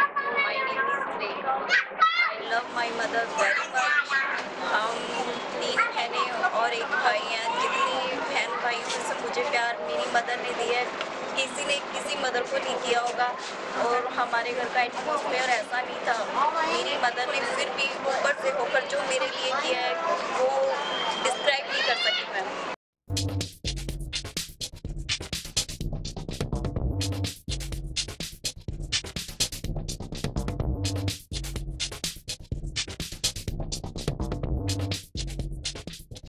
My name is Rekha. I love my mother very much. Um, हम तीन बहने और एक भाई हैं, जितनी बहन भाई में सब मुझे प्यार मेरी मदर ने दिया है किसी ने किसी मदर को नहीं किया होगा, और हमारे घर का एटमोसफेयर ऐसा नहीं था मेरी मदर ने फिर भी ऊपर से होकर जो मेरे लिए किया है, वो डिस्क्राइब नहीं कर सकी मैं